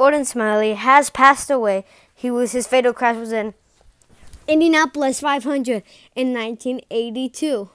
Gordon Smiley has passed away. He was his fatal crash was in Indianapolis 500 in 1982.